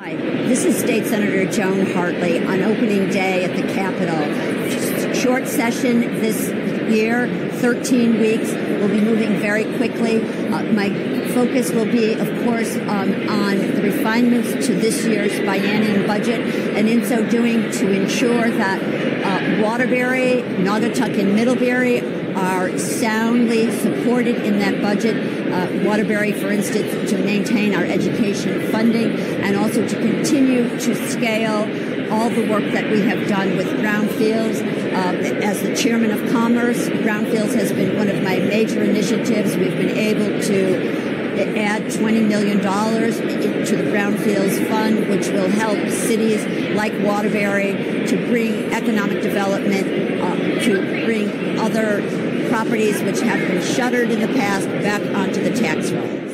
Hi, this is State Senator Joan Hartley on opening day at the Capitol. Short session this year, 13 weeks. We'll be moving very quickly. Uh, my focus will be, of course, um, on the refinements to this year's biennium budget, and in so doing, to ensure that uh, Waterbury, Naugatuck, and Middlebury are soundly supported in that budget. Uh, Waterbury, for instance, to maintain our education funding and also to continue to scale all the work that we have done with Brownfields. Uh, as the chairman of commerce, Brownfields has been one of my major initiatives. We've been able to add $20 million to the Brownfields Fund, which will help cities like Waterbury to bring economic development, uh, to bring other properties which have been shuttered in the past back onto the tax roll.